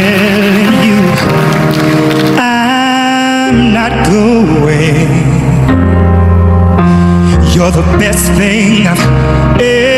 telling you I'm not going. You're the best thing I've ever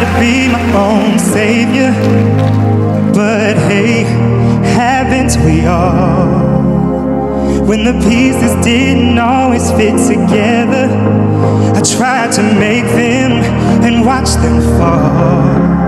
to be my own savior, but hey, haven't we all? When the pieces didn't always fit together, I tried to make them and watch them fall.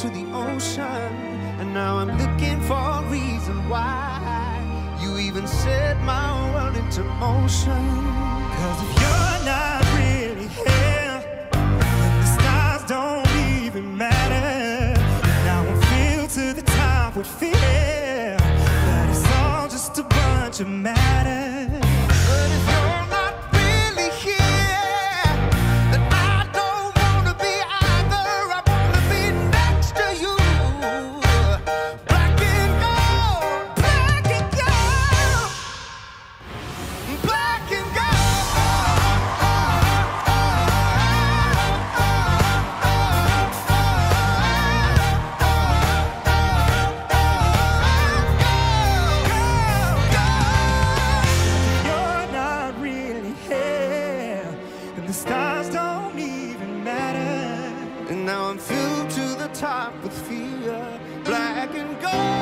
to the ocean, and now I'm looking for a reason why you even set my world into motion. Cause if you're not really here, then the stars don't even matter. Now I'm filled to the top with fear that it's all just a bunch of matter. don't even matter. And now I'm filled to the top with fear, black and gold.